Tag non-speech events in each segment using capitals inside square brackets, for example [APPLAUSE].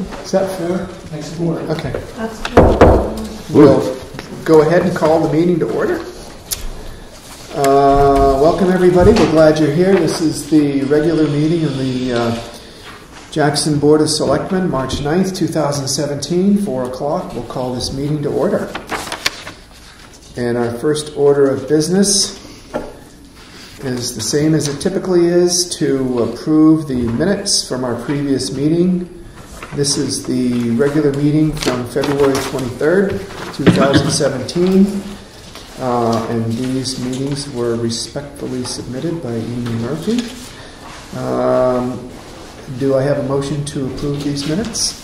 Is that fair? Next board. Okay. That's good. We'll go ahead and call the meeting to order. Uh, Welcome, everybody. We're glad you're here. This is the regular meeting of the uh, Jackson Board of Selectmen, March 9th, 2017, 4 o'clock. We'll call this meeting to order. And our first order of business is the same as it typically is to approve the minutes from our previous meeting. This is the regular meeting from February 23rd, 2017. Uh, and these meetings were respectfully submitted by Amy Murphy. Um, do I have a motion to approve these minutes?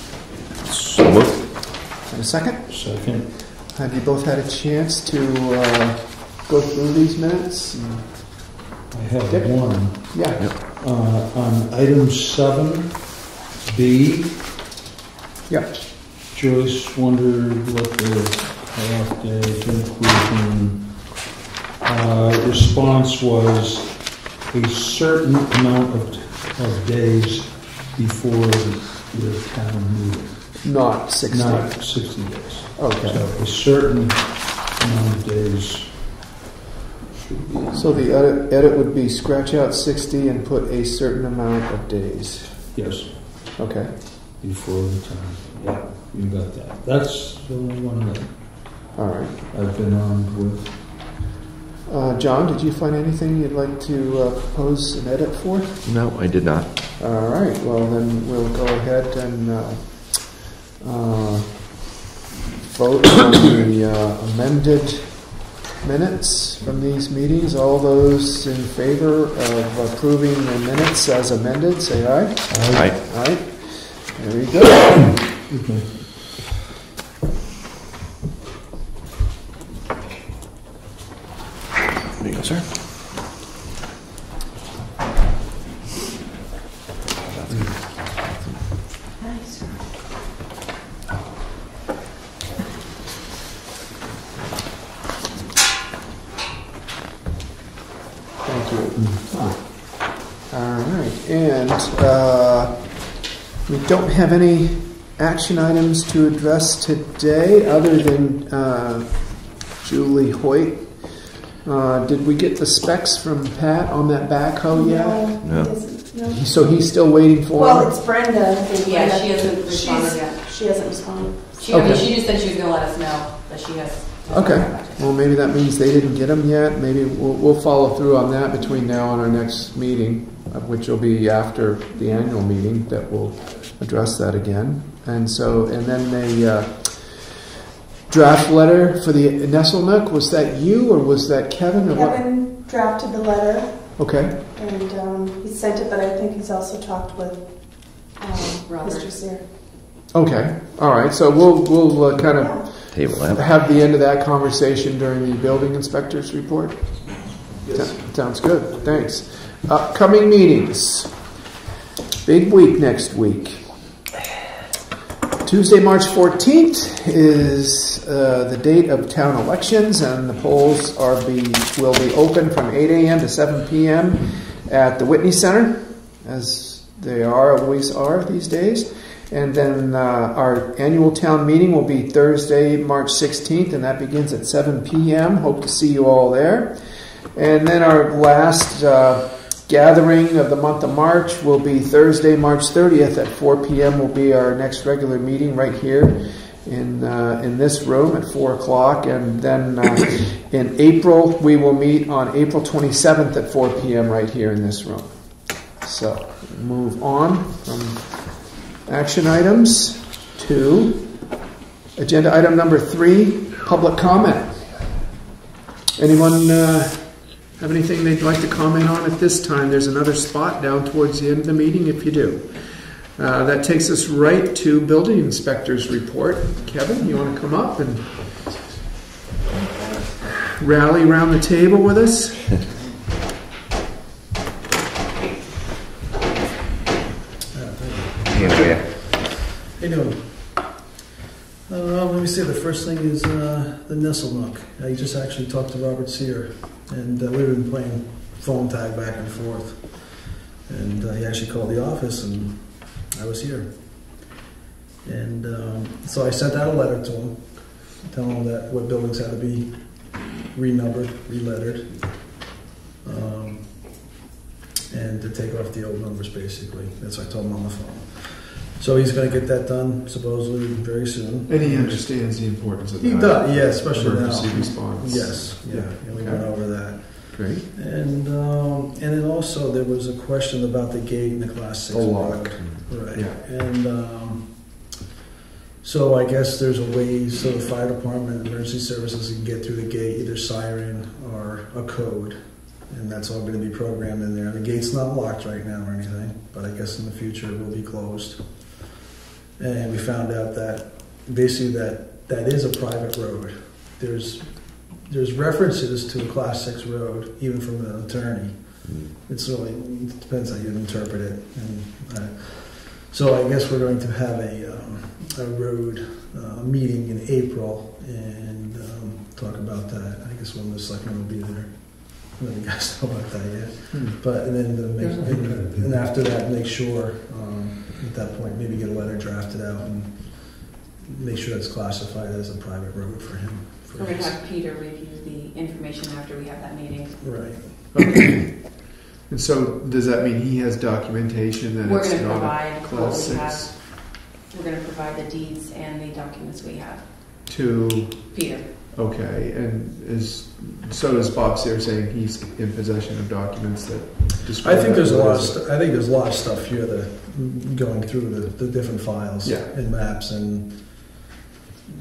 So moved. And a second? Second. Have you both had a chance to uh, go through these minutes? I have Dick? one. Yeah. Uh, on item seven, B, Yeah. Joyce wondered what the cutoff day conclusion, uh, response was a certain amount of, of days before the town meeting, Not 60. not sixty days. Okay. So a certain amount of days should be. So the edit, edit would be scratch out 60 and put a certain amount of days. Yes, Okay. Before the time. Yeah, you got that. That's the only one that All right. I've been on with. Uh, John, did you find anything you'd like to uh, propose an edit for? No, I did not. All right. Well, then we'll go ahead and uh, uh, vote on the uh, amended minutes from these meetings. All those in favor of approving the minutes as amended, say aye. Aye. Aye. There you go. [COUGHS] There you go, sir. Nice. Thank you. All right, and uh, we don't have any action items to address today other than uh, Julie Hoyt. Uh, Did we get the specs from Pat on that backhoe yet? No. he doesn't- no. So he's still waiting for Well, them? it's Brenda. I Yeah, Brenda- she hasn't responded she's- yet. She hasn't responded. She, I mean, Okay. she just said she was gonna let us know that she has. Okay, well, maybe that means they didn't get them yet. Maybe we'll, we'll follow through on that between now and our next meeting, which will be after the annual meeting, that will address that again. And so, and then the uh, draft letter for the Nestlenook, was that you or was that Kevin? Or what? Kevin drafted the letter Okay, and um, he sent it, but I think he's also talked with um, Robert. Mr. Sear. okay, all right. So we'll, we'll uh, kind of Yeah. Table that. have the end of that conversation during the building inspector's report? Yes. Sounds good, thanks. Upcoming meetings. Big week next week. Tuesday, March 14th is uh, the date of town elections, and the polls are be will be open from 8 a.m. to 7 p.m. at the Whitney Center, as they are always are these days. And then uh, our annual town meeting will be Thursday, March 16th, and that begins at 7 p.m. Hope to see you all there. And then our last uh, gathering of the month of March will be Thursday, March 30th at 4 p.m. will be our next regular meeting right here in uh, in this room at 4 o'clock. And then uh, in April, we will meet on April 27th at 4 p.m. right here in this room. So move on from action items to agenda item number three, public comment. Anyone uh, have anything they'd like to comment on at this time? There's another spot down towards the end of the meeting if you do. Uh, that takes us right to building inspector's report. Kevin, you want to come up and rally around the table with us? Yeah. How you doing? Uh, let me see, the first thing is uh, the nook. I just actually talked to Robert Sear, and uh, we've been playing phone tag back and forth. And uh, he actually called the office, and I was here. And um, so I sent out a letter to him, telling him that what buildings had to be renumbered, relettered, um, and to take off the old numbers, basically. That's what I told him on the phone. So he's going to get that done supposedly very soon. And he understands the importance of He that. does, yeah, especially now. Emergency response. Yes, yeah, and we went over that. Great. And um, and then also there was a question about the gate in the class six. The lock. Right. Yeah. And um, so I guess there's a way so the fire department, and emergency services can get through the gate, either siren or a code. And that's all going to be programmed in there. The gate's not locked right now or anything, but I guess in the future it will be closed. And we found out that basically that that is a private road. There's there's references to a class six road, even from an attorney. It's really it depends how you interpret it. And uh, so I guess we're going to have a um, a road uh, meeting in April and um, talk about that. I guess one of the selectmen will be there. I don't know you guys know about that yet. Hmm. But and then the make, and, and after that, make sure um, at that point maybe get a letter drafted out and make sure it's classified as a private road for him. For We're gonna his- have Peter review the information after we have that meeting. right. Okay. [COUGHS] And so, does that mean he has documentation that We're it's gonna not provide a what class we six have. We're gonna provide the deeds and the documents we have. to? Peter, Okay, and is so does Bob Sear saying he's in possession of documents that describe I think that there's a lot. Of st- I think there's a lot of stuff here that going through the, the different files Yeah. and maps and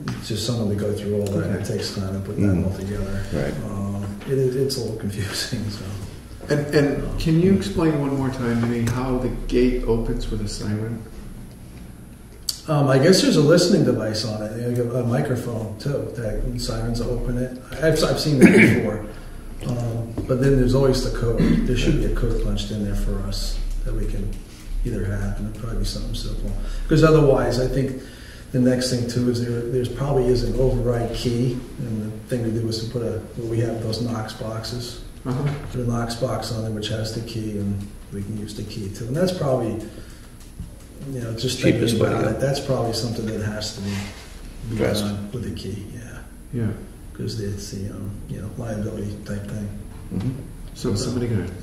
it's just someone to go through all that. and It takes time to put that Mhm. all together. Right. Um, it is, it's a little confusing. [LAUGHS] So. And, and can you explain one more time to me how the gate opens with a siren? Um, I guess there's a listening device on it, a microphone too, that sirens open it. I've, I've seen that before. Um, but then there's always the code. There should be a code punched in there for us that we can either have, and it'd probably be something simple. Because otherwise, I think the next thing too is there, there's probably is an override key, and the thing to do is to put a, well, we have those Knox boxes, Uh-huh. put a Knox box on it which has the key, and we can use the key too. And that's probably, you know, just thinking Cheapest way to about go. it, that's probably something that has to be, be Fast. done with the key, yeah. Yeah. Because it's the, um, you know, liability type thing. Mhm. So is somebody going to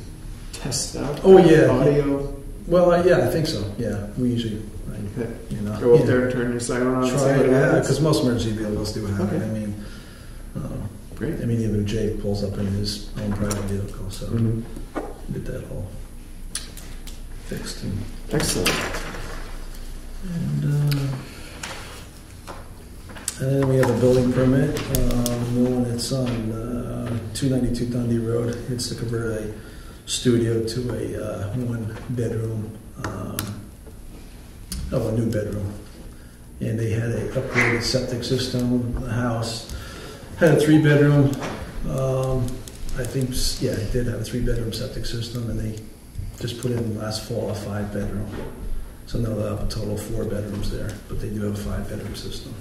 test out Oh, yeah. audio? Well, uh, yeah, I think so, yeah. We usually, I- Okay. you know. Go up yeah. there and turn your siren on. and see Try what it, yeah, happens? because most emergency vehicles do have it. Okay. I mean, uh, Great. I mean, even Jake pulls up in his own private vehicle, so Mhm. get that all fixed. And, Excellent. And, uh, and then we have a building permit, um, one that's on uh, 292 Dundee Road. It's to convert a studio to a uh, one-bedroom, um, oh, a new bedroom. And they had a upgraded septic system. The house had a three-bedroom. Um, I think, yeah, it did have a three-bedroom septic system, and they just put in last fall a five-bedroom. So now they'll have a total of four bedrooms there, but they do have a five-bedroom system.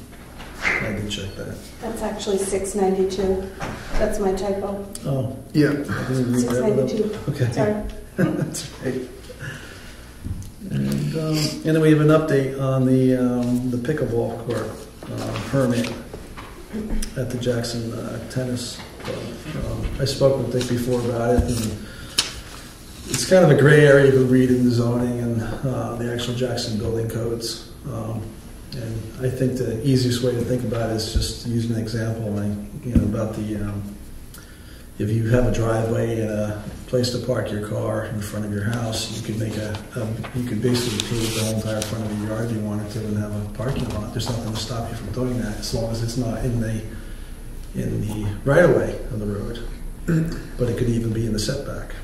I did check that. That's actually 692. That's my typo. Oh, Yeah. I didn't read that one up. 692. Okay. Sorry. [LAUGHS] That's right. And, um, and then we have an update on the, um, the pickleball court, uh, permit at the Jackson uh, Tennis Club. Um, I spoke with Dick before about it, and it's kind of a gray area can read in the zoning and, uh, the actual Jackson building codes. Um, and I think the easiest way to think about it is just to use an example, like, you know, about the, um, if you have a driveway and a place to park your car in front of your house, you could make a, a you could basically pave the whole entire front of your yard if you wanted to and have a parking lot. There's nothing to stop you from doing that as long as it's not in the in the right of way of the road. but it could even be in the setback.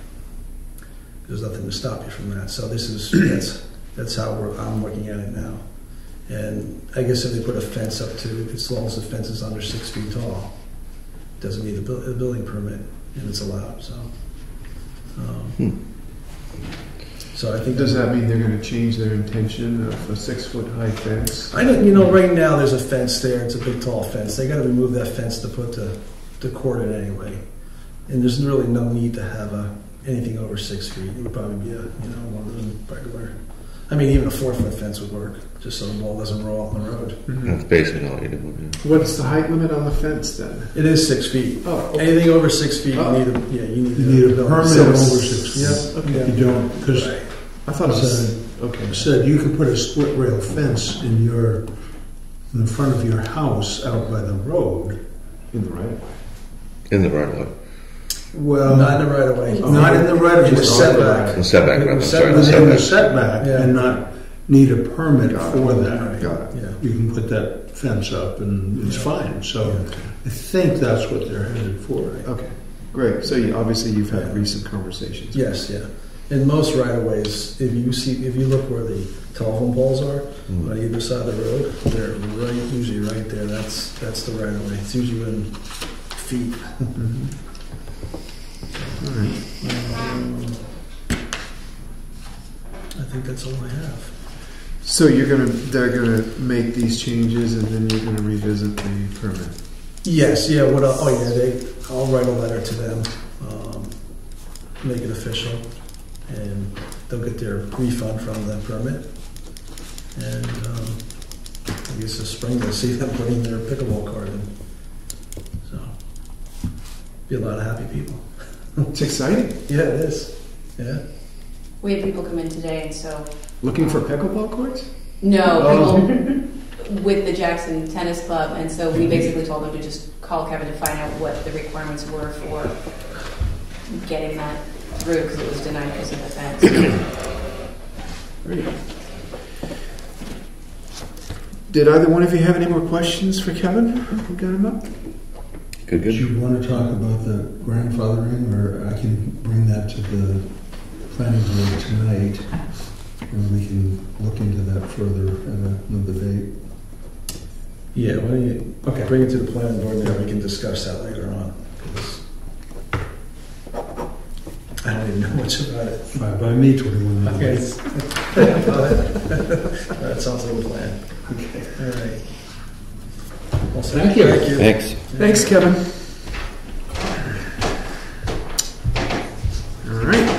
There's nothing to stop you from that. So this is [CLEARS THROAT] that's that's how we're, I'm looking at it now. And I guess if they put a fence up to, as long as the fence is under six feet tall, doesn't need a, buil- a building permit, and it's allowed, so. Um, So I think. Does that mean they're going to change their intention of a six-foot high fence? I don't, you know, right now, there's a fence there, it's a big tall fence, they gotta remove that fence to put the, the court in anyway. And there's really no need to have a, anything over six feet, it would probably be a, you know, one of them regular I mean, even a four foot fence would work, just so the ball doesn't roll off the road. Mm-hmm. That's basically all you do. wouldn't it? What's the height limit on the fence then? It is six feet. Oh, Anything over six feet, Oh. you need a, yeah, you need, You need a building. permit So over six feet. Yep. You don't, because Right. I thought it was, said, okay. said you could put a split rail fence in your, in the front of your house out by the road. In the right. Of way? In the right of way. Well, Not in the right of way. not in the right of In way. the setback. The setback, right, I'm sorry, the setback. setback Yeah. and not need a permit Got for it. that. Got it. Yeah. You can put that fence up and it's fine. So I think that's what they're headed for. Okay, great. So you, obviously you've had recent conversations. Yes, yeah. In most right of ways, if you see, if you look where the telephone poles are Mm. on either side of the road, they're right, usually right there. That's that's the right of way. It's usually in feet. All right. Um, I think that's all I have. So you're gonna, they're gonna make these changes and then you're gonna revisit the permit. Yes, yeah. What? I'll, oh, yeah. They. I'll write a letter to them, um, make it official, and they'll get their refund from the permit. And um, I guess this spring they'll see them putting their pickleball court in. So, be a lot of happy people. It's exciting. Yeah, it is. Yeah. We had people come in today, and so, Looking for pickleball courts? no, Oh. people [LAUGHS] with the Jackson Tennis Club, and so we basically told them to just call Kevin to find out what the requirements were for getting that through, because it was denied because of the fence. Great. Did either one of you have any more questions for Kevin? We got him up? Good, Do you want to talk about the grandfathering, or I can bring that to the planning board tonight, and we can look into that further at another date. Yeah. Why don't you okay. bring it to the planning board, and then we can discuss that later on. 'cause I don't even know much about it. By, by me, twenty-one minutes. Okay. [LAUGHS] that sounds like a plan. Okay. All right. Well, Thank you. Thank you. Thanks. Thanks, Kevin. All right,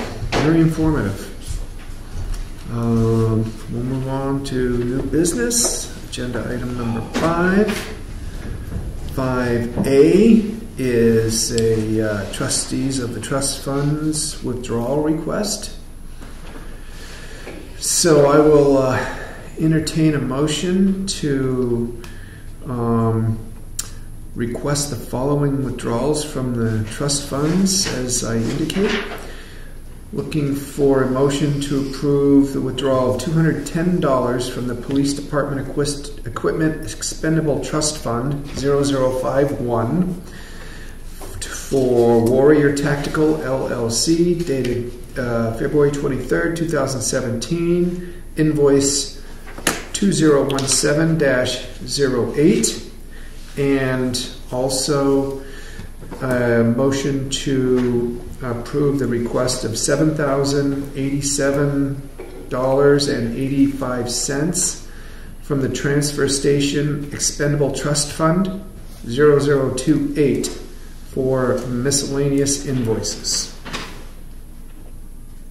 very informative. Um, we'll move on to new business, agenda item number five. Five A is a uh, trustees of the trust funds withdrawal request. So I will uh, entertain a motion to um, request the following withdrawals from the trust funds as I indicate. Looking for a motion to approve the withdrawal of $210 from the Police Department Equist- Equipment Expendable Trust Fund 0051 for Warrior Tactical LLC dated uh, February 23rd, 2017, invoice 2017-08 and also a motion to approve the request of $7,087.85 from the Transfer Station Expendable Trust Fund 0028 for miscellaneous invoices.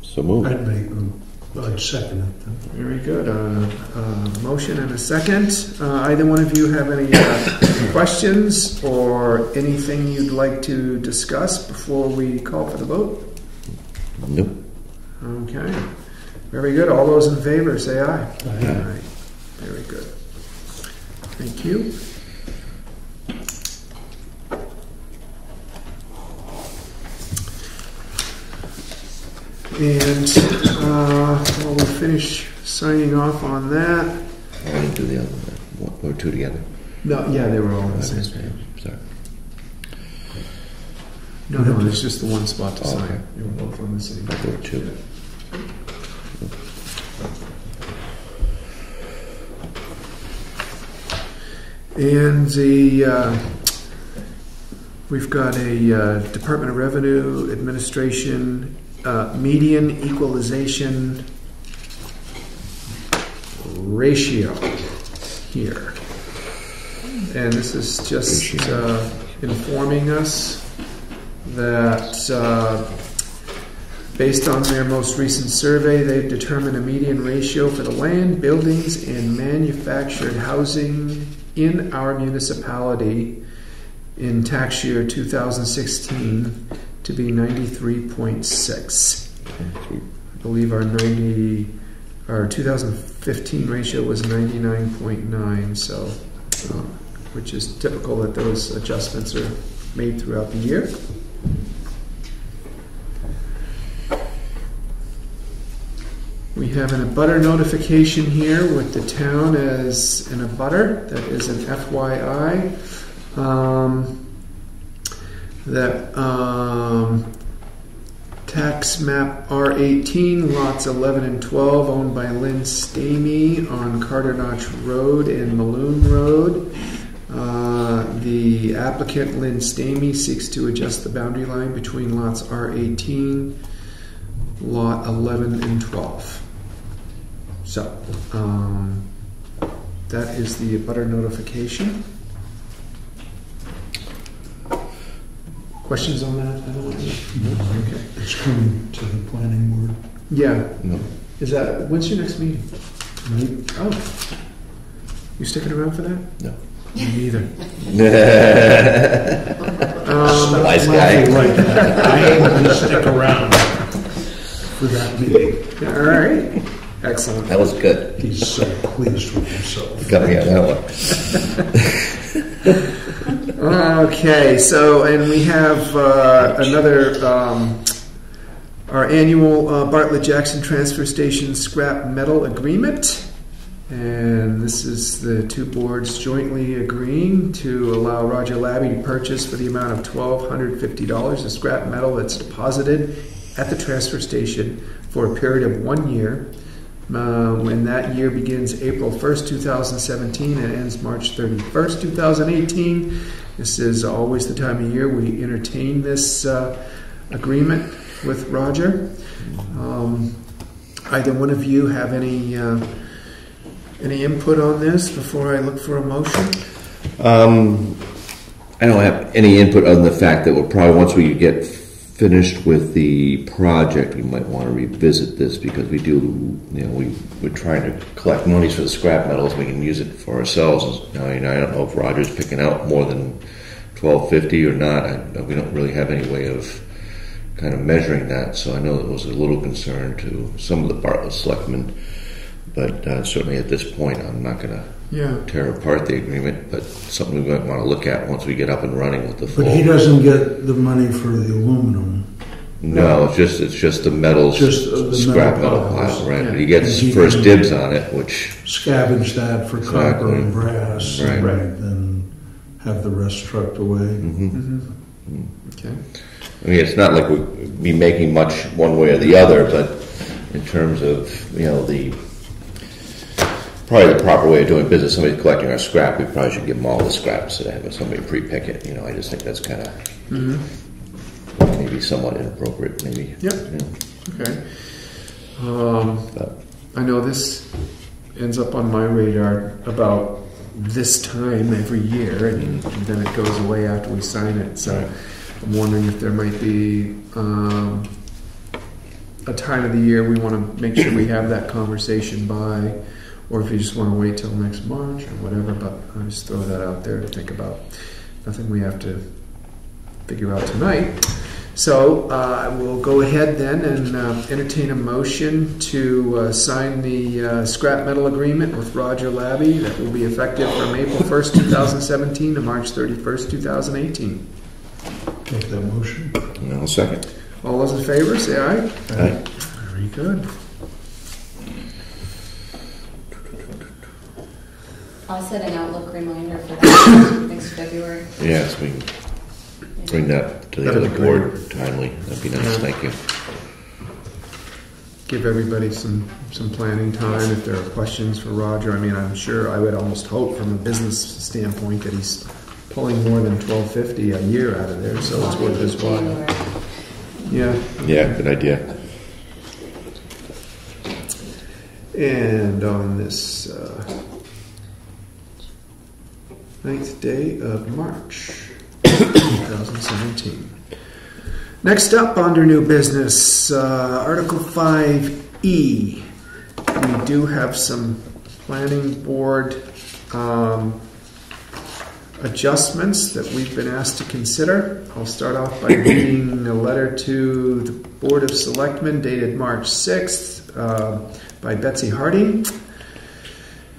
So move. I'd make, I'd second it. then. Very good. Uh, uh, motion and a second. Uh, either one of you have any uh, questions or anything you'd like to discuss before we call for the vote? Nope. Okay. Very good. All those in favor say aye. Aye. Very good. Thank you. And uh, while we finish signing off on that, I didn't do the other one. One or two together. no, yeah, they were all the Okay, same. Sorry. No, no, there's just the one spot to Oh, sign. okay. They were both on the same. I thought two. And the, uh, we've got a uh, Department of Revenue Administration uh, median equalization ratio here. And this is just uh, informing us that uh, Based on their most recent survey, they've determined a median ratio for the land, buildings, and manufactured housing in our municipality in tax year 2016 to be 93.6. I believe our 90, our 2015 ratio was 99.9, so, uh, which is typical that those adjustments are made throughout the year. We have an abutter notification here with the town as an abutter, that is an FYI. Um, that um, tax map R18, lots 11 and 12, owned by Lynn Stamey on Carter Notch Road and Maloon Road. Uh, the applicant, Lynn Stamey, seeks to adjust the boundary line between lots R18, lot 11, and 12. So, um, that is the butter notification. Questions on that? I don't know. Okay. It's coming to the planning board, Yeah. No. Is that when's your next meeting? right? Oh, you sticking around for that? No. Me neither. [LAUGHS] Nice Um, guy. Right, I am gonna stick around for that meeting. all right. Excellent. That was good. He's so pleased with himself. Got me on that one. Okay, so and we have uh, another um, our annual uh, Bartlett Jackson Transfer Station scrap metal agreement, and this is the two boards jointly agreeing to allow Roger Labby to purchase for the amount of twelve hundred fifty dollars the scrap metal that's deposited at the transfer station for a period of one year. Uh, when that year begins April 1st, 2017, and ends March 31st, 2018. This is always the time of year we entertain this uh, agreement with Roger. Um, either one of you have any uh, any input on this before I look for a motion? Um, I don't have any input other than the fact that we'll probably, once we get finished with the project, we might want to revisit this because we do, you know, we, we're trying to collect monies for the scrap metals. We can use it for ourselves. I mean, I don't know if Roger's picking out more than twelve fifty or not. I, we don't really have any way of kind of measuring that. So I know it was a little concern to some of the Bartlett selectmen. But uh, certainly at this point, I'm not going to Yeah. tear apart the agreement, but something we might want to look at once we get up and running with the full. But he doesn't get the money for the aluminum. No, it's just it's just the metals, Just, uh, the scrap metal metal piles, pile, right? yeah. But he gets And he first can- dibs on it, which Scavenge that for copper Exactly. and brass, Right. and then have the rest trucked away. mhm. Okay. I mean, it's not like we'd be making much one way or the other, but in terms of you know the probably the proper way of doing business. Somebody's collecting our scrap, we probably should give them all the scrap instead of having somebody pre-pick it. You know, I just think that's kind of maybe somewhat inappropriate, maybe. Yep. you know, Okay. Um, but- I know this ends up on my radar about this time every year, and then it goes away after we sign it. So I'm wondering if there might be um, a time of the year we want to make sure we have that conversation by, or if you just want to wait till next March or whatever. But I just throw that out there to think about. Nothing we have to figure out tonight. So uh, we'll go ahead then and uh, entertain a motion to uh, sign the uh, scrap metal agreement with Roger Labby that will be effective from April 1st, 2017 to March 31st, 2018. Make that motion. And I'll second. All those in favor, say aye. Aye. Very good. I'll set an Outlook reminder for that [COUGHS] next February. Yes, we can bring that to the That'd other be great. board timely. That'd be nice. Thank you. Give everybody some, some planning time if there are questions for Roger. I mean, I'm sure, I would almost hope from a business standpoint that he's pulling more than 1250 a year out of there, so it's worth his while. January. Yeah. Yeah, good idea. And on this uh, ninth day of March 2017. Next up, under new business, uh, Article 5E. We do have some planning board um, adjustments that we've been asked to consider. I'll start off by reading a letter to the Board of Selectmen dated March 6th uh, by Betsy Harding.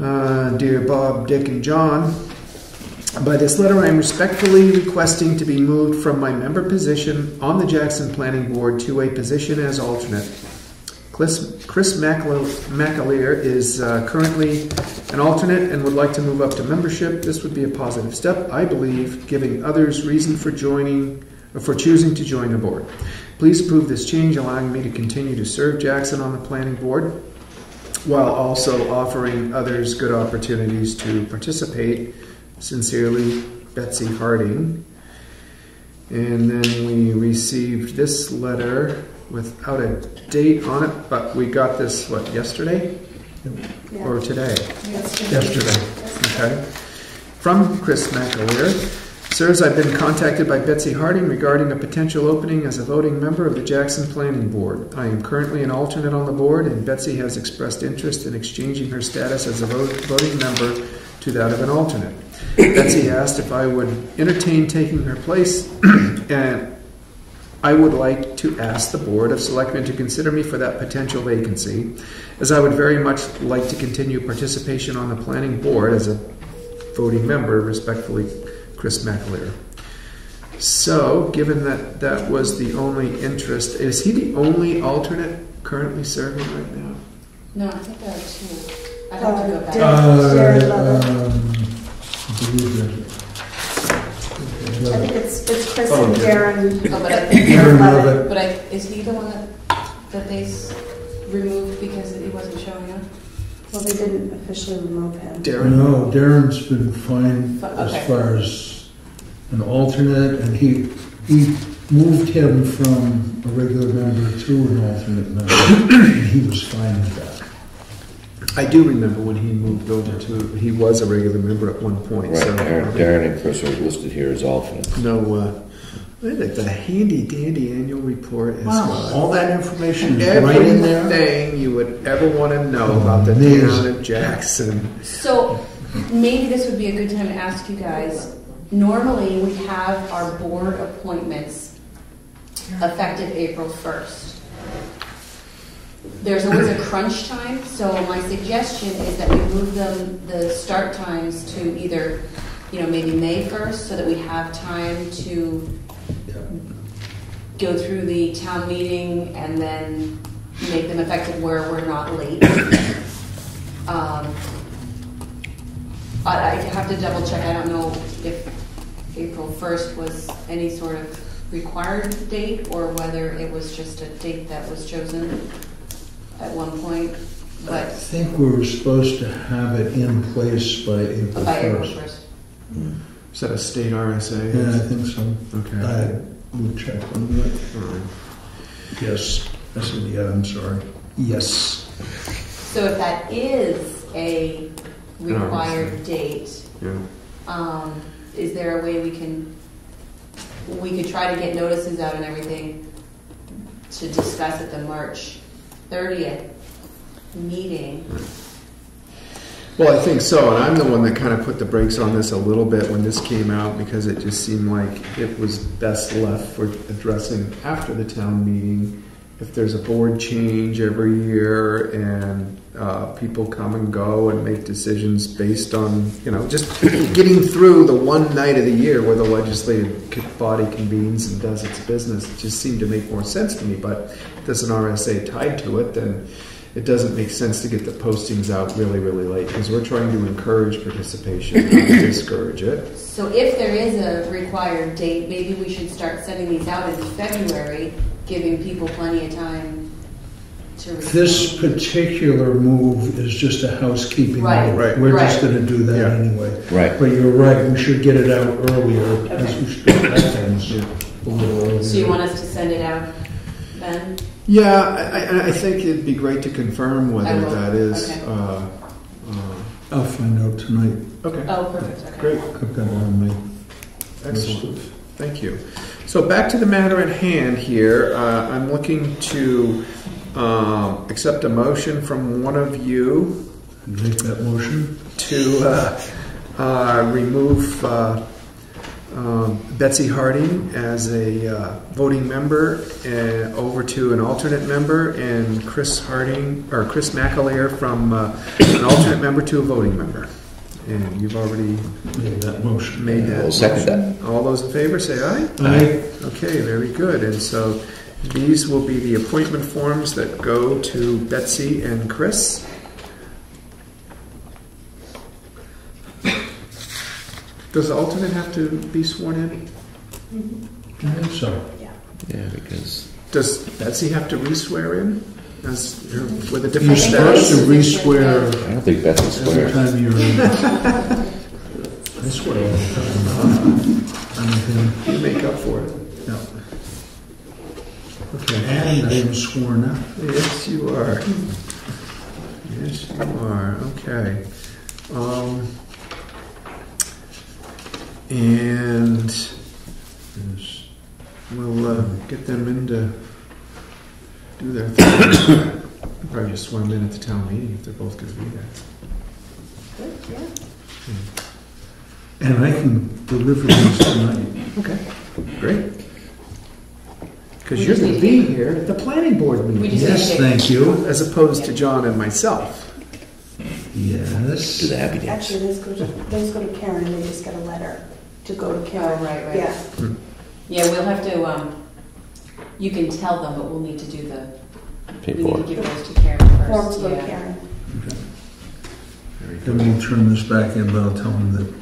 Uh, Dear Bob, Dick, and John, by this letter, I am respectfully requesting to be moved from my member position on the Jackson Planning Board to a position as alternate. Chris, McAleer is uh, currently an alternate and would like to move up to membership. This would be a positive step, I believe, giving others reason for joining or for choosing to join the board. Please approve this change, allowing me to continue to serve Jackson on the planning board while also offering others good opportunities to participate. Sincerely, Betsy Harding. And then we received this letter without a date on it, but we got this, what, yesterday Yeah. or today? Yesterday. Yesterday. Okay. From Chris McAleer. Sirs, I've been contacted by Betsy Harding regarding a potential opening as a voting member of the Jackson Planning Board. I am currently an alternate on the board, and Betsy has expressed interest in exchanging her status as a vote, voting member to that of an alternate. Betsy asked if I would entertain taking her place, [CLEARS THROAT] and I would like to ask the Board of Selectmen to consider me for that potential vacancy, as I would very much like to continue participation on the Planning Board as a voting member, respectfully, Chris McAleer. So, given that that was the only interest, is he the only alternate currently serving right now? No, I think there are two. I'd have to go Uh, back. Uh, Jared Lovett. um, I believe I think it's, it's Chris Oh, and yeah. Darren. Oh, but I [COUGHS] think, Darren Lovett. Lovett. but I, is he the one that, that they s- removed because he wasn't showing up? Well, they didn't officially remove him. Darren? No, Darren's been fine Fi- as okay. far as an alternate, and he, he moved him from a regular member to an alternate member, and he was fine with that. I do remember when he moved over to, he was a regular member at one point, Right, so. Darren, Darren and Chris are listed here as alternates. No, uh, I think the handy dandy annual report has got All that information is right in there. everything you would ever want to know about the Amazing. town of Jackson. So maybe this would be a good time to ask you guys. Normally, we have our board appointments effective April 1st. There's always a crunch time, so my suggestion is that we move them, the start times to either, you know, maybe May 1st, so that we have time to go through the town meeting and then make them effective where we're not late. Um, I, I have to double check, I don't know if April 1st was any sort of required date or whether it was just a date that was chosen at one point, but I but think we were supposed to have it in place by April by April 1st. 1st. Is that a state RSA? Yeah, I think so. Okay. I will check on that. All right. Yes, I said, yeah, I'm sorry. Yes. So if that is a required date, Yeah. um, is there a way we can, we could try to get notices out and everything to discuss at the March 30th meeting? Well, I think so, and I'm the one that kind of put the brakes on this a little bit when this came out because it just seemed like it was best left for addressing after the town meeting. If there's a board change every year and uh, people come and go and make decisions based on, you know, just [CLEARS THROAT] getting through the one night of the year where the legislative body convenes and does its business, it just seemed to make more sense to me. But if there's an RSA tied to it, then it doesn't make sense to get the postings out really, really late because we're trying to encourage participation, not [COUGHS] discourage it. So if there is a required date, maybe we should start sending these out in February, giving people plenty of time to respond. This particular move is just a housekeeping Right, move. right, We're just right. gonna do that Yeah. anyway. Right. But you're right, we should get it out earlier, as we should get that things Yeah. a little earlier. So you want us to send it out then? Yeah, I, I, I think it'd be great to confirm I whether will. that is. Okay. Uh, uh, I'll find out tonight. okay, Oh, perfect, okay. great, I've got it on my excellent. list Thank you. So back to the matter at hand here. Uh, I'm looking to um, accept a motion from one of you Make that motion. to uh, uh, remove uh, um, Betsy Harding as a uh, voting member and over to an alternate member, and Chris Harding or Chris McAleer from uh, an alternate member to a voting member. And you've already Make that motion. made that. I'll second motion. All those in favor say aye. Aye. Okay, very good. And so these will be the appointment forms that go to Betsy and Chris. Does the alternate have to be sworn in? Mm-hmm. I think so. Yeah, because Does Betsy have to re-swear in as with a different You're supposed to status? re-swear I don't think Beth will every swear. time you're in. [LAUGHS] I swear all the time. I'm him. You make up for it. Yeah. Okay. And I am sworn up. Yes, you are. Yes, you are. Okay. Um, and Yes. we'll uh, get them in to do their thing. Probably just swear them in at the town meeting if they're both going to be there. Good, yeah. And I can deliver these tonight. Okay, great. Because you're going to to be here at the planning board meeting, Yes, thank you. as opposed to John and myself. Do Yes. the happy dance. Actually, those go to, those go to Karen, they just get a letter to go to Karen. Oh, Karen. right, right. Yeah. Yeah, we'll have to, um, you can tell them, but we'll need to do the, we need to give those to Karen first. Forms go to yeah. Karen. Very Then we'll turn this back in, but I'll tell them that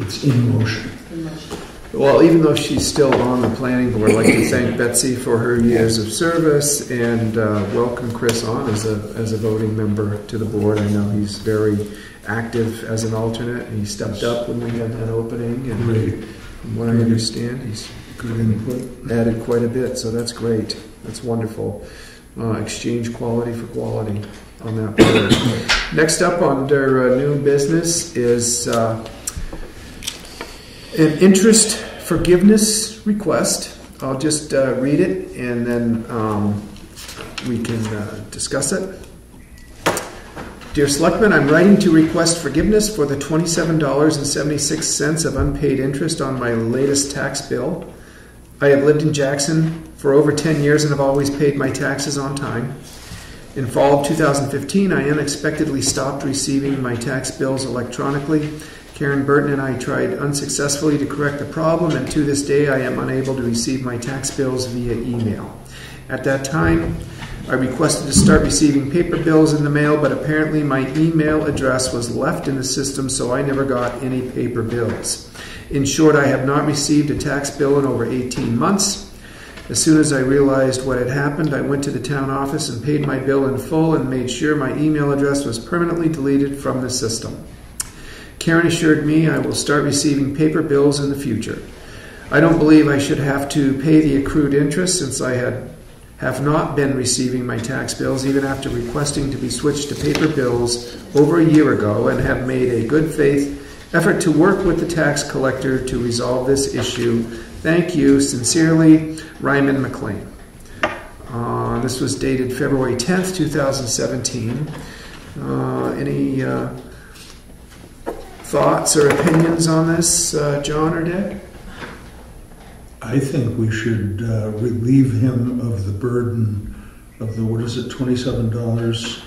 it's in motion. In motion. Well, even though she's still on the planning board, I'd like to thank Betsy for her years of service and uh, welcome Chris on as a, as a voting member to the board. I know he's very active as an alternate. He stepped up when we had that opening and Great. from what I understand, he's added quite a bit, so that's great. That's wonderful. Uh, exchange quality for quality on that board. Next up under uh, new business is uh, an interest forgiveness request. I'll just uh, read it and then um, we can uh, discuss it. Dear Selectman, I'm writing to request forgiveness for the $27.76 of unpaid interest on my latest tax bill. I have lived in Jackson for over 10 years and have always paid my taxes on time. In fall of 2015, I unexpectedly stopped receiving my tax bills electronically. Karen Burton and I tried unsuccessfully to correct the problem, and to this day, I am unable to receive my tax bills via email. At that time, I requested to start receiving paper bills in the mail, but apparently my email address was left in the system, so I never got any paper bills. In short, I have not received a tax bill in over 18 months. As soon as I realized what had happened, I went to the town office and paid my bill in full and made sure my email address was permanently deleted from the system. Karen assured me I will start receiving paper bills in the future. I don't believe I should have to pay the accrued interest since I had have not been receiving my tax bills even after requesting to be switched to paper bills over a year ago and have made a good faith effort to work with the tax collector to resolve this issue. Thank you. Sincerely, Ryman McLean. Uh, this was dated February 10th, 2017. Uh, any uh, thoughts or opinions on this, uh, John or Dick? I think we should uh, relieve him of the burden of the, what is it, twenty-seven dollars?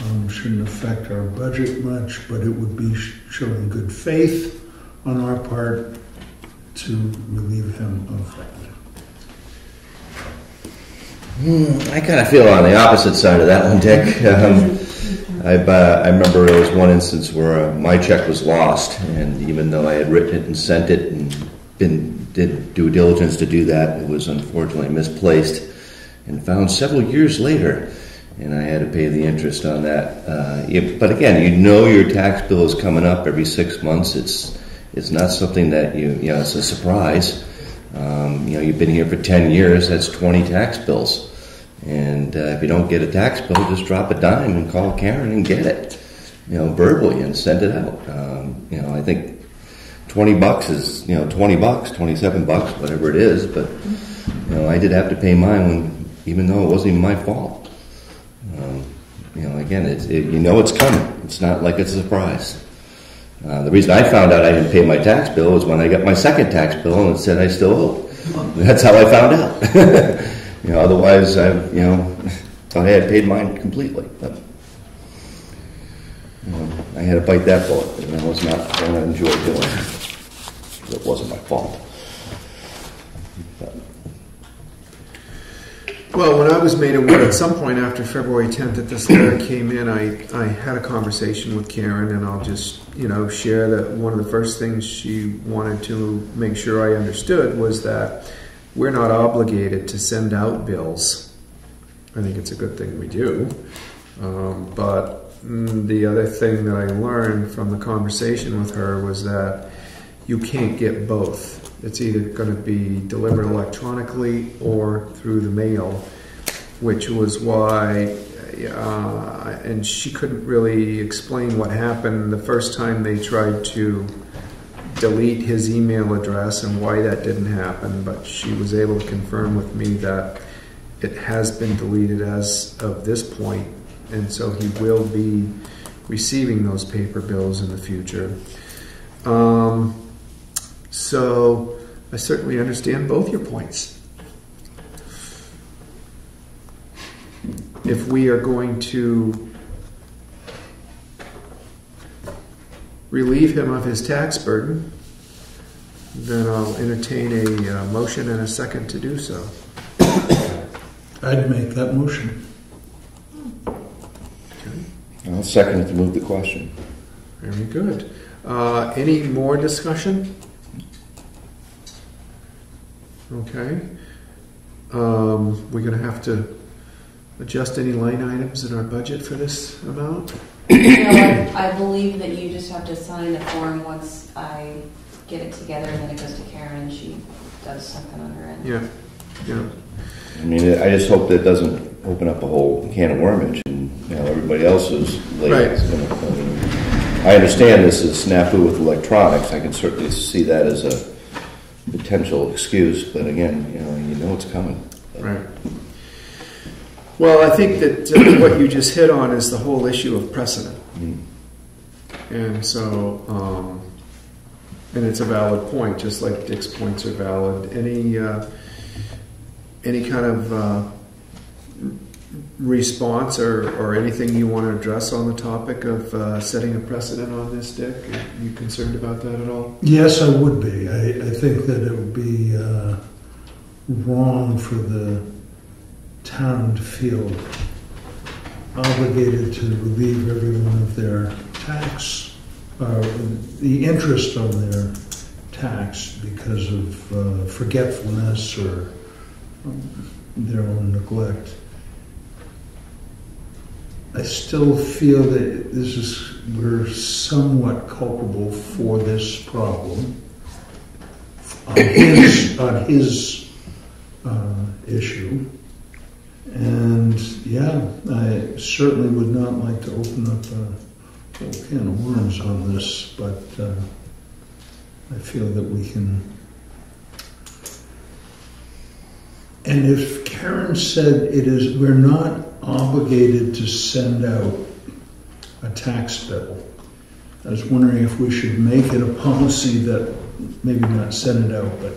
Um, shouldn't affect our budget much, but it would be sh- showing good faith on our part to relieve him of that. I kind of feel on the opposite side of that one, Dick. [LAUGHS] Um, I, uh, I remember there was one instance where uh, my check was lost, and even though I had written it and sent it and been did due diligence to do that, it was unfortunately misplaced and found several years later, and I had to pay the interest on that. Uh, but again, you know your tax bill is coming up every six months. It's it's not something that you you know it's a surprise. Um, you know, you've been here for 10 years, that's 20 tax bills. And uh, if you don't get a tax bill, just drop a dime and call Karen and get it, you know, verbally and send it out. Um, you know, I think twenty bucks is, you know, twenty bucks, twenty-seven bucks, whatever it is, but, you know, I did have to pay mine when, even though it wasn't even my fault. Um, You know, again, it's, it, you know it's coming. It's not like it's a surprise. Uh, the reason I found out I didn't pay my tax bill was when I got my second tax bill and said I still owe. [LAUGHS] That's how I found out. [LAUGHS] you know, otherwise I, you know, [LAUGHS] thought I had paid mine completely. But you know, I had to bite that bullet, and I was not going to enjoy doing it. It wasn't my fault. Well, when I was made aware at some point after February 10th that this letter came in, I, I had a conversation with Karen, and I'll just, you know, share that one of the first things she wanted to make sure I understood was that we're not obligated to send out bills. I think it's a good thing we do. Um, but mm, the other thing that I learned from the conversation with her was that you can't get both. It's either going to be delivered electronically or through the mail, which was why, uh, and she couldn't really explain what happened the first time they tried to delete his email address and why that didn't happen, but she was able to confirm with me that it has been deleted as of this point, and so he will be receiving those paper bills in the future. Um, so I certainly understand both your points. If we are going to relieve him of his tax burden, then I'll entertain a uh, motion and a second to do so. I'd make that motion. I'll second it to move the question. Very good. Uh, any more discussion? Okay. Um, we're gonna have to adjust any line items in our budget for this amount? No, I, I believe that you just have to sign the form once I get it together, and then it goes to Karen, and she does something on her end. Yeah, yeah. I mean, I just hope that doesn't open up a whole can of wormage and, you know, everybody else is late. Right. I mean, I understand this is snafu with electronics. I can certainly see that as a potential excuse, but again, you know, you know it's coming. Right. Well, I think that uh, [CLEARS THROAT] what you just hit on is the whole issue of precedent. Mm. And so, um, and it's a valid point, just like Dick's points are valid. Any, uh, any kind of uh, response or, or anything you want to address on the topic of uh, setting a precedent on this, Dick? Are you concerned about that at all? Yes, I would be. I, I think that it would be uh, wrong for the town to feel obligated to relieve everyone of their tax, uh, the interest on their tax because of uh, forgetfulness or their own neglect. I still feel that this is we're somewhat culpable for this problem on his on his uh, issue, and yeah, I certainly would not like to open up a whole can of worms on this, but uh, I feel that we can. And if Karen said it is, we're not obligated to send out a tax bill. I was wondering if we should make it a policy that maybe not send it out, but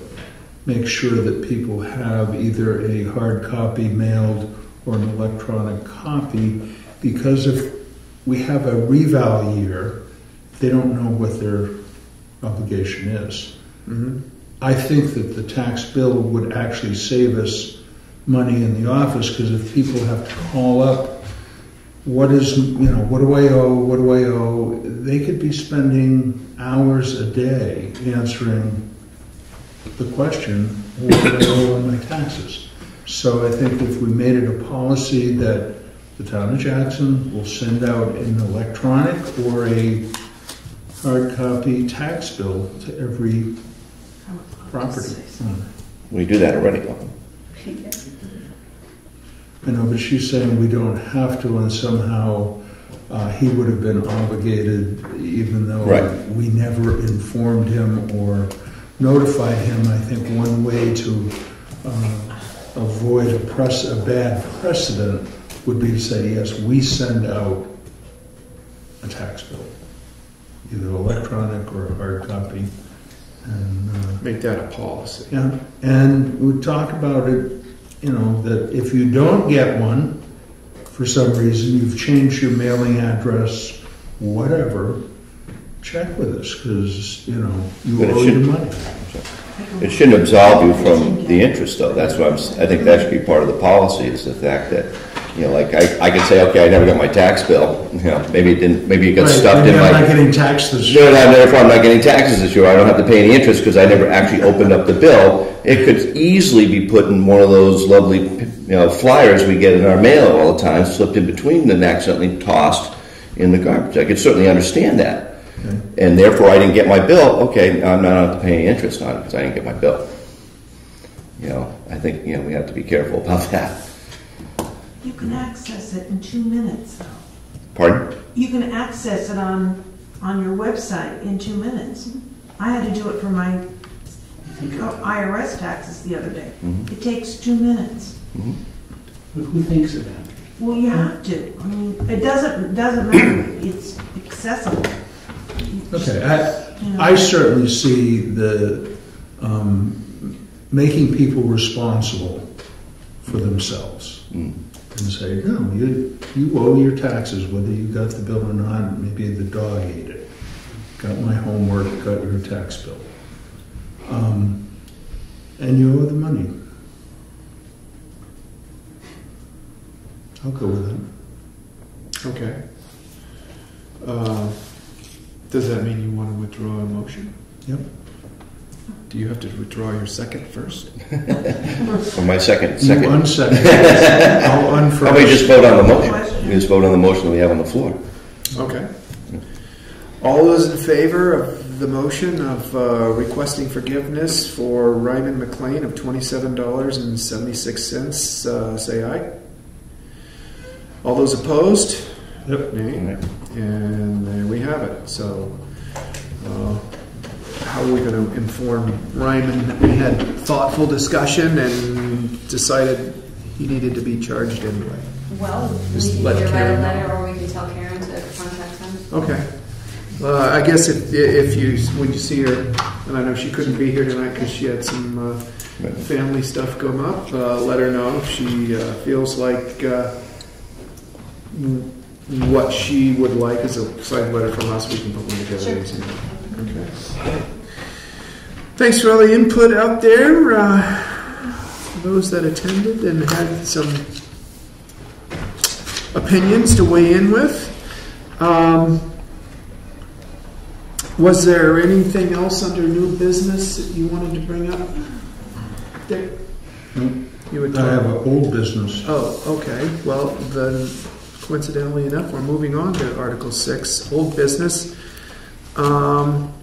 make sure that people have either a hard copy mailed or an electronic copy, because if we have a reval year, they don't know what their obligation is. Mm-hmm. I think that the tax bill would actually save us money in the office because if people have to call up, what is, you know, what do I owe? What do I owe? They could be spending hours a day answering the question, what do I owe on my taxes? So I think if we made it a policy that the town of Jackson will send out an electronic or a hard copy tax bill to every property owner. We do that already, [LAUGHS] though. I know, but she's saying we don't have to, and somehow uh, he would have been obligated, even though Right. we never informed him or notified him. I think one way to uh, avoid a, press, a bad precedent would be to say, yes, we send out a tax bill, either electronic or a hard copy. And, uh, Make that a policy. yeah, and we talk about it, you know, that if you don't get one, for some reason, you've changed your mailing address, whatever, check with us, because, you know, you But it owe your money. It shouldn't absolve you from the interest, though. That's what I'm, s- I think that should be part of the policy, is the fact that, you know, like, I, I could say, okay, I never got my tax bill, you know, maybe it didn't, maybe it got stuffed in my. I'm not getting taxed this No, year. no, therefore I'm not getting taxes this year, I don't have to pay any interest because I never actually opened up the bill. It could easily be put in one of those lovely, you know, flyers we get in our mail all the time, slipped in between and accidentally tossed in the garbage. I could certainly understand that. And therefore I didn't get my bill, okay, I'm not have to pay any interest on it because I didn't get my bill. You know, I think, you know, we have to be careful about [LAUGHS] that. You can access it in two minutes, though. Pardon? You can access it on, on your website in two minutes. I had to do it for my IRS taxes the other day. It takes two minutes. But who thinks of that? Well, you have to. I mean, it doesn't, it doesn't matter. It's accessible. Okay, I, You know. I certainly see the, um, making people responsible for themselves. Mm. And say, no, you, you owe your taxes, whether you got the bill or not, maybe the dog ate it. Got my homework, got your tax bill. Um, and you owe the money. I'll go with that. Okay. Uh, Does that mean you want to withdraw a motion? Yep. Do you have to withdraw your second first? [LAUGHS] For my second, You second. unsecond. [LAUGHS] I'll How about we just vote on the motion? We just vote on the motion that we have on the floor. Okay. All those in favor of the motion of uh, requesting forgiveness for Ryman McLean of twenty-seven dollars and seventy-six cents, uh, say aye. All those opposed? Yep. Nay. All right. And there we have it. So, uh, how are we going to inform Ryman that we had thoughtful discussion and decided he needed to be charged anyway? Well, we can let either write a Karen know. letter or we can tell Karen to contact him. Okay. Uh, I guess if, if you, when you see her, and I know she couldn't be here tonight because she had some uh, family stuff come up, uh, let her know if she uh, feels like uh, w- what she would like is a signed letter from us, we can put one together. Sure. Okay. Thanks for all the input out there, uh, those that attended and had some opinions to weigh in with. Um, was there anything else under new business that you wanted to bring up? Dick? Nope. You would I have an old business. Oh, okay. Well, then, coincidentally enough, we're moving on to Article Six, old business. Um,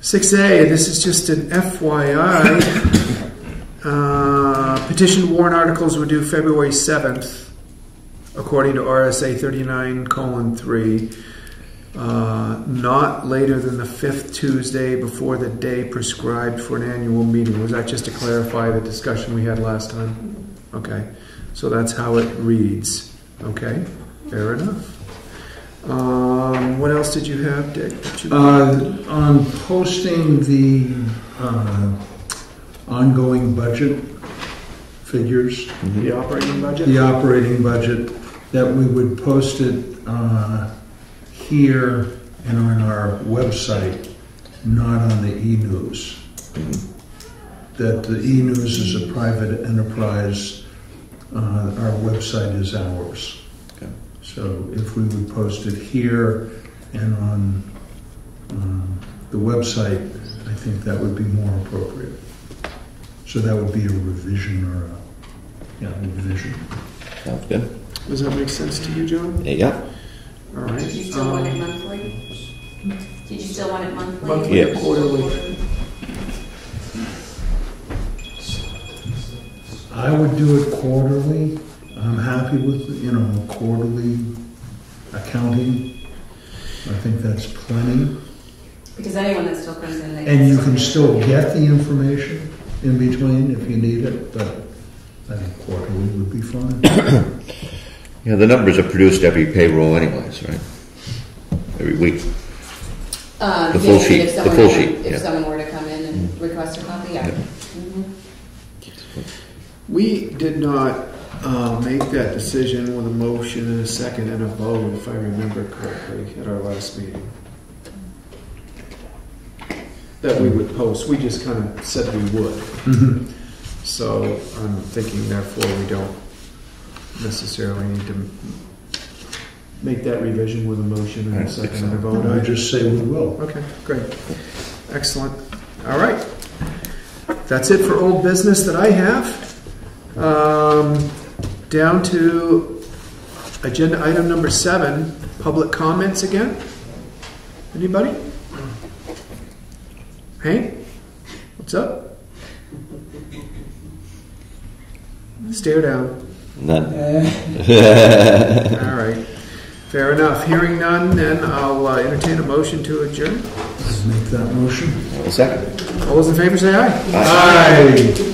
Six A. This is just an FYI. Uh, petition warrant articles were due February seventh, according to RSA thirty-nine colon three. Uh, not later than the fifth Tuesday before the day prescribed for an annual meeting. Was that just to clarify the discussion we had last time? Okay, so that's how it reads. Okay, fair enough. Um, what else did you have, Dick? you- Uh, on posting the uh, ongoing budget figures, the operating budget? the operating budget, that we would post it uh, here and on our website, not on the e-news. That the e-news is a private enterprise, uh, our website is ours. Okay. So if we would post it here and on um, the website, I think that would be more appropriate. So that would be a revision or a, yeah, revision. Sounds good. Does that make sense to you, John? Yeah. All right. Did you still want it Um, monthly? Did you still want it monthly? Monthly or Yes. quarterly? I would do it quarterly. I'm happy with, you know, quarterly accounting. I think that's plenty. Because anyone that still comes in, they. And you can still get the information in between if you need it, but I think quarterly would be fine. [COUGHS] Yeah, the numbers are produced every payroll anyways, right? Every week. Uh, The yeah, full I mean, sheet, if the someone full were- sheet, If yeah. someone were to come in and request a copy, yeah. Yeah. Mhm. We did not uh, make that decision with a motion and a second and a vote, if I remember correctly, at our last meeting. That we would post, we just kind of said we would. Mhm. So I'm thinking therefore we don't necessarily need to make that revision with a motion and a second and a vote. I just say we will. Okay, great. Excellent. All right. That's it for old business that I have. Um, down to agenda item number seven, public comments again. Anybody? Hank? What's up? Stare down. None. [LAUGHS] All right. Fair enough. Hearing none, then I'll uh, entertain a motion to adjourn. Let's Make that motion. A second. All those in favor say aye. Aye.